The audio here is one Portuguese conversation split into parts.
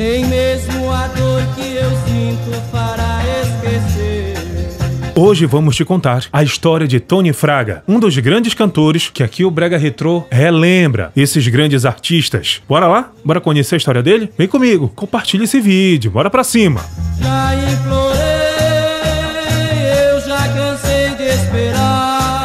Nem mesmo a dor que eu sinto fará esquecer. Hoje vamos te contar a história de Tony Fraga, um dos grandes cantores que aqui o Brega Retrô relembra esses grandes artistas. Bora lá? Bora conhecer a história dele? Vem comigo, compartilha esse vídeo, bora pra cima! Já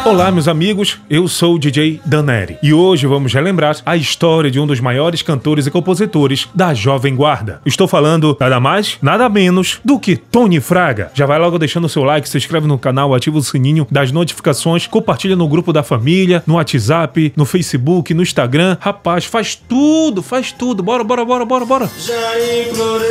Olá, meus amigos, eu sou o DJ Daneri e hoje vamos relembrar a história de um dos maiores cantores e compositores da Jovem Guarda. Estou falando nada mais, nada menos do que Tony Fraga. Já vai logo deixando o seu like, se inscreve no canal, ativa o sininho das notificações, compartilha no grupo da família, no WhatsApp, no Facebook, no Instagram. Rapaz, faz tudo, faz tudo. Bora, bora, bora, bora, bora. Já implorei,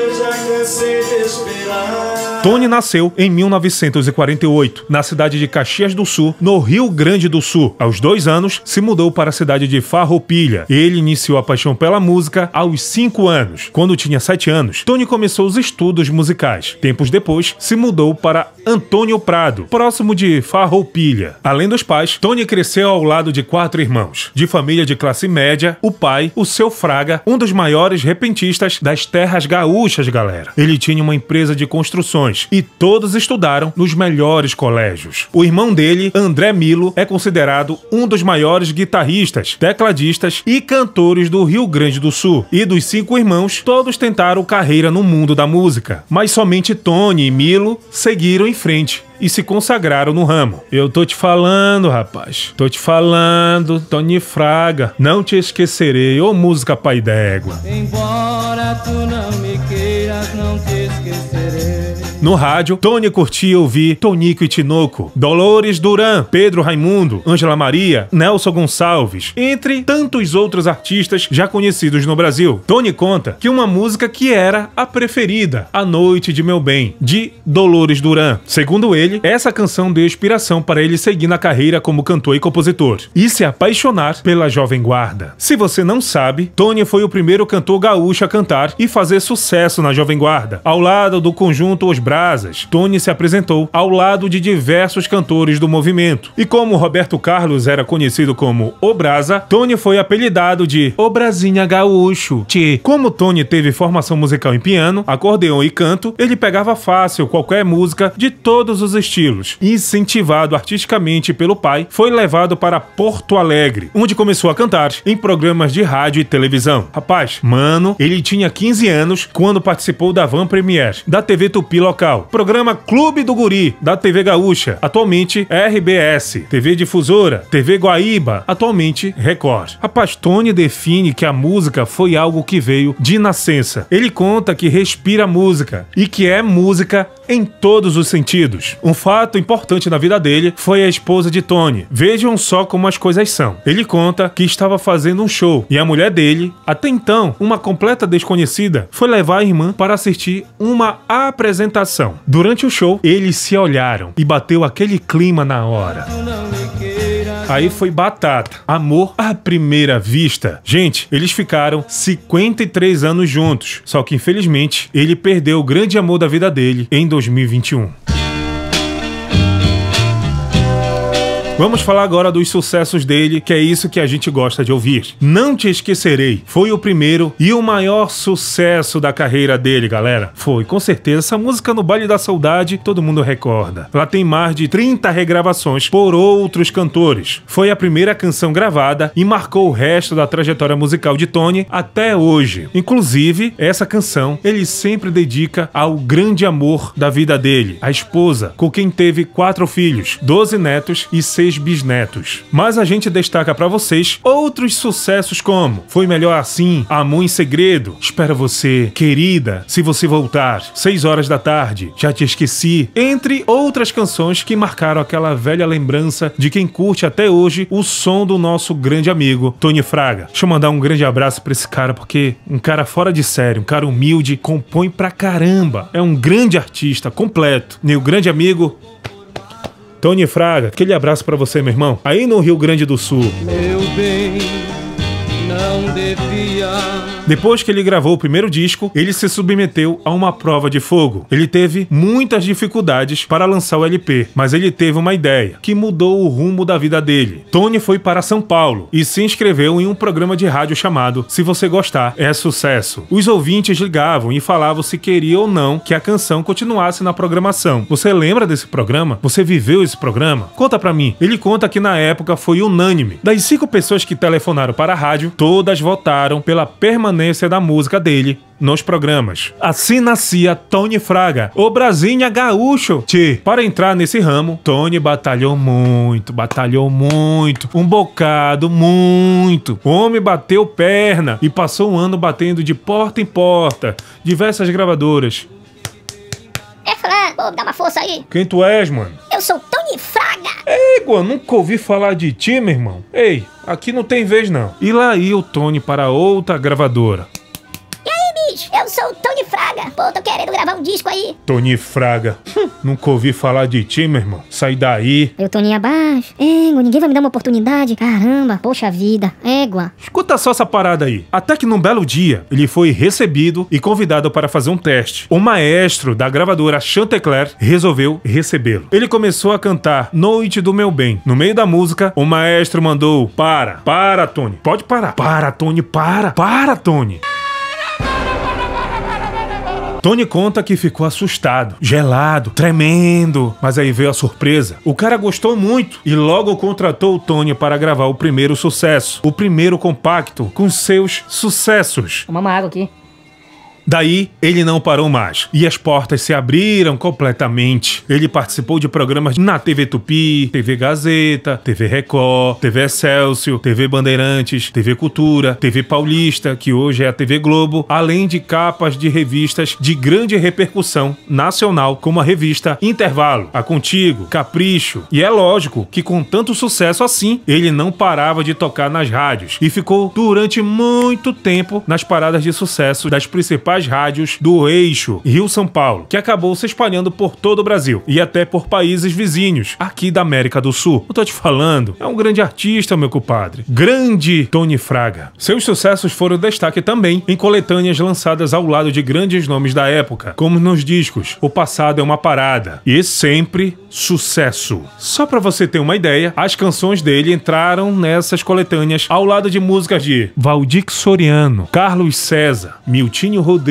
eu já cansei de esperar. Tony nasceu em 1948, na cidade de Caxias do Sul, no Rio Grande do Sul. Aos dois anos, se mudou para a cidade de Farroupilha. Ele iniciou a paixão pela música aos cinco anos. Quando tinha sete anos, Tony começou os estudos musicais. Tempos depois, se mudou para Antônio Prado, próximo de Farroupilha. Além dos pais, Tony cresceu ao lado de quatro irmãos. De família de classe média, o pai, o seu Fraga, um dos maiores repentistas das terras gaúchas, galera. Ele tinha uma empresa de construções e todos estudaram nos melhores colégios. O irmão dele, André Milo, é considerado um dos maiores guitarristas, tecladistas e cantores do Rio Grande do Sul. E dos cinco irmãos, todos tentaram carreira no mundo da música, mas somente Tony e Milo seguiram em frente e se consagraram no ramo. Eu tô te falando, rapaz. Tô te falando, Tony Fraga. Não te esquecerei, ô música pai d'égua. Embora tu não me queiras, não te. No rádio, Tony curtia ouvir Tonico e Tinoco, Dolores Duran, Pedro Raimundo, Ângela Maria, Nelson Gonçalves, entre tantos outros artistas já conhecidos no Brasil. Tony conta que uma música que era a preferida, A Noite de Meu Bem, de Dolores Duran. Segundo ele, essa canção deu inspiração para ele seguir na carreira como cantor e compositor e se apaixonar pela Jovem Guarda. Se você não sabe, Tony foi o primeiro cantor gaúcho a cantar e fazer sucesso na Jovem Guarda, ao lado do conjunto Os Brasas. Tony se apresentou ao lado de diversos cantores do movimento. E como Roberto Carlos era conhecido como O Brasa, Tony foi apelidado de O Brasinha Gaúcho. Tchê. Como Tony teve formação musical em piano, acordeão e canto, ele pegava fácil qualquer música de todos os estilos. Incentivado artisticamente pelo pai, foi levado para Porto Alegre, onde começou a cantar em programas de rádio e televisão. Rapaz, mano, ele tinha 15 anos quando participou da Van Premiere, da TV Tupi local local. Programa Clube do Guri, da TV Gaúcha. Atualmente RBS. TV Difusora. TV Guaíba. Atualmente Record. A Pastone define que a música foi algo que veio de nascença. Ele conta que respira música e que é música em todos os sentidos. Um fato importante na vida dele foi a esposa de Tony. Vejam só como as coisas são. Ele conta que estava fazendo um show e a mulher dele, até então uma completa desconhecida, foi levar a irmã para assistir uma apresentação Durante o show, eles se olharam e bateu aquele clima na hora. Aí foi batata. Amor à primeira vista. Gente, eles ficaram 53 anos juntos. Só que infelizmente ele perdeu o grande amor da vida dele em 2021. Vamos falar agora dos sucessos dele, que é isso que a gente gosta de ouvir. Não Te Esquecerei foi o primeiro e o maior sucesso da carreira dele, galera. Foi, com certeza, essa música no Baile da Saudade, todo mundo recorda. Ela tem mais de 30 regravações por outros cantores. Foi a primeira canção gravada e marcou o resto da trajetória musical de Tony até hoje. Inclusive, essa canção ele sempre dedica ao grande amor da vida dele, a esposa, com quem teve quatro filhos, 12 netos e seis bisnetos. Mas a gente destaca para vocês outros sucessos como Foi Melhor Assim, Amor em Segredo, Espera Você, Querida, Se Você Voltar, 6 Horas da Tarde, Já Te Esqueci, entre outras canções que marcaram aquela velha lembrança de quem curte até hoje o som do nosso grande amigo Tony Fraga. Deixa eu mandar um grande abraço pra esse cara, porque um cara fora de série, um cara humilde, compõe pra caramba. É um grande artista, completo. Meu grande amigo, Tony Fraga, aquele abraço para você, meu irmão. Aí no Rio Grande do Sul. Meu bem, não devia Depois que ele gravou o primeiro disco, ele se submeteu a uma prova de fogo. Ele teve muitas dificuldades para lançar o LP, mas ele teve uma ideia que mudou o rumo da vida dele. Tony foi para São Paulo e se inscreveu em um programa de rádio chamado Se Você Gostar, é Sucesso. Os ouvintes ligavam e falavam se queria ou não que a canção continuasse na programação. Você lembra desse programa? Você viveu esse programa? Conta pra mim. Ele conta que na época foi unânime. Das cinco pessoas que telefonaram para a rádio, todas votaram pela permanência da música dele nos programas. Assim nascia Tony Fraga, o Brasinha gaúcho. Tchê, para entrar nesse ramo, Tony batalhou muito, batalhou muito, um bocado, muito. O homem bateu perna e passou um ano batendo de porta em porta, diversas gravadoras. É Fran, dá uma força aí. Quem tu és, mano? Eu sou Tony Fraga. Égua, nunca ouvi falar de ti, meu irmão. Ei, aqui não tem vez não. E lá ia o Tony para outra gravadora. Pô, tô querendo gravar um disco aí. Tony Fraga. Hum, nunca ouvi falar de ti, meu irmão. Sai daí. Eu Toninho abaixo. Égua, ninguém vai me dar uma oportunidade. Caramba, poxa vida. Égua. Escuta só essa parada aí. Até que num belo dia, ele foi recebido e convidado para fazer um teste. O maestro da gravadora Chantecler resolveu recebê-lo. Ele começou a cantar Noite do Meu Bem. No meio da música, o maestro mandou: Para, para, Tony. Pode parar. Para, Tony, para. Para, Tony. Tony conta que ficou assustado, gelado, tremendo. Mas aí veio a surpresa. O cara gostou muito e logo contratou o Tony para gravar o primeiro sucesso, o primeiro compacto com seus sucessos. Uma água aqui. Daí, ele não parou mais. E as portas se abriram completamente. Ele participou de programas na TV Tupi, TV Gazeta, TV Record, TV Excelsior, TV Bandeirantes, TV Cultura, TV Paulista, que hoje é a TV Globo, além de capas de revistas de grande repercussão nacional, como a revista Intervalo, A Contigo, Capricho. E é lógico que com tanto sucesso assim, ele não parava de tocar nas rádios e ficou durante muito tempo nas paradas de sucesso das principais rádios do eixo Rio-São Paulo, que acabou se espalhando por todo o Brasil e até por países vizinhos, aqui da América do Sul. Eu tô te falando, é um grande artista, meu compadre. Grande Tony Fraga. Seus sucessos foram destaque também em coletâneas lançadas ao lado de grandes nomes da época, como nos discos O Passado é uma Parada e sempre sucesso. Só pra você ter uma ideia, as canções dele entraram nessas coletâneas ao lado de músicas de Valdir Soriano, Carlos César, Miltinho Rodrigues,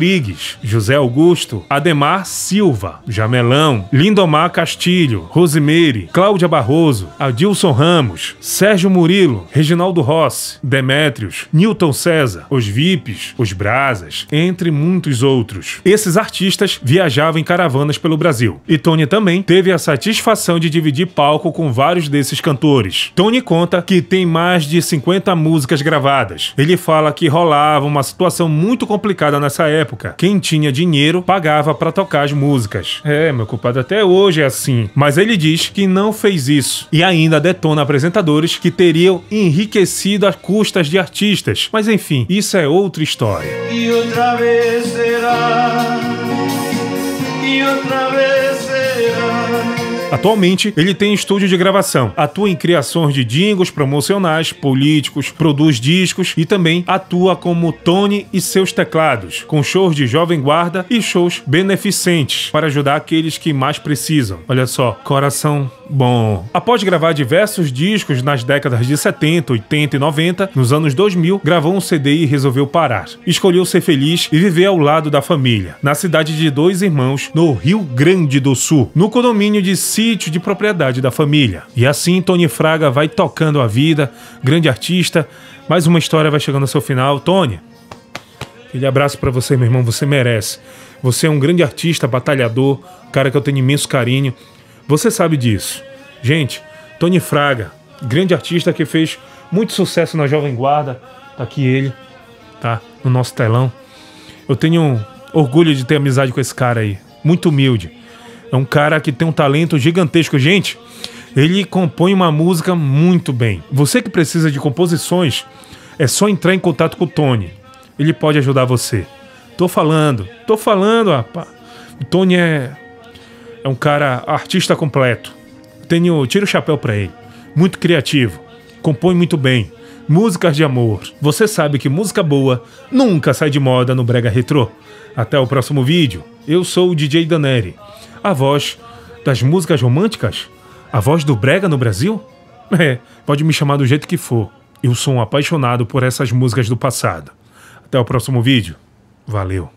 José Augusto, Ademar Silva, Jamelão, Lindomar Castilho, Rosemary, Cláudia Barroso, Adilson Ramos, Sérgio Murilo, Reginaldo Rossi, Demétrios, Newton César, Os Vipes, Os Brasas, entre muitos outros. Esses artistas viajavam em caravanas pelo Brasil. E Tony também teve a satisfação de dividir palco com vários desses cantores. Tony conta que tem mais de 50 músicas gravadas. Ele fala que rolava uma situação muito complicada nessa época. Quem tinha dinheiro pagava para tocar as músicas. É, meu culpado até hoje é assim. Mas ele diz que não fez isso. E ainda detona apresentadores que teriam enriquecido as custas de artistas. Mas enfim, isso é outra história. Y otra vez será. Y otra vez. Atualmente, ele tem estúdio de gravação, atua em criações de jingles promocionais, políticos, produz discos e também atua como Tony e seus teclados, com shows de jovem guarda e shows beneficentes para ajudar aqueles que mais precisam. Olha só, coração bom. Após gravar diversos discos nas décadas de 70, 80 e 90, nos anos 2000, gravou um CD e resolveu parar. Escolheu ser feliz e viver ao lado da família, na cidade de dois irmãos, no Rio Grande do Sul, no condomínio de sítio de propriedade da família. E assim Tony Fraga vai tocando a vida, grande artista. Mais uma história vai chegando ao seu final. Tony, aquele abraço pra você, meu irmão, você merece. Você é um grande artista, batalhador, cara que eu tenho imenso carinho. Você sabe disso. Gente, Tony Fraga, grande artista que fez muito sucesso na Jovem Guarda. Tá aqui ele, tá? No nosso telão. Eu tenho orgulho de ter amizade com esse cara aí. Muito humilde. É um cara que tem um talento gigantesco. Gente, ele compõe uma música muito bem. Você que precisa de composições, é só entrar em contato com o Tony. Ele pode ajudar você. Tô falando, tô falando, rapaz. O Tony é, é um cara artista completo. Tenho, tiro o chapéu pra ele. Muito criativo, compõe muito bem. Músicas de amor. Você sabe que música boa nunca sai de moda no Brega Retrô. Até o próximo vídeo. Eu sou o DJ Daneri, a voz das músicas românticas, a voz do Brega no Brasil. É, pode me chamar do jeito que for. Eu sou um apaixonado por essas músicas do passado. Até o próximo vídeo. Valeu.